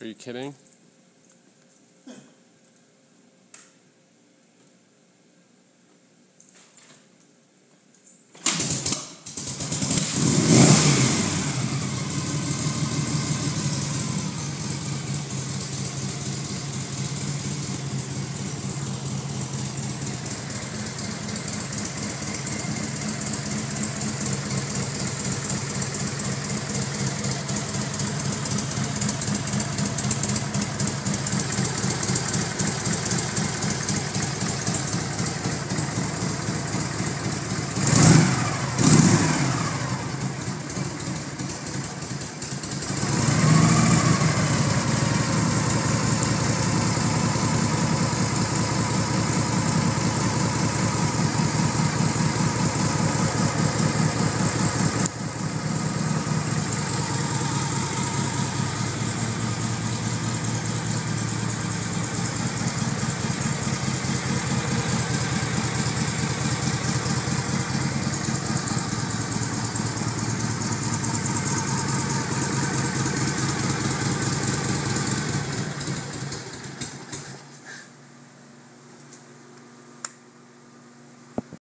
Are you kidding?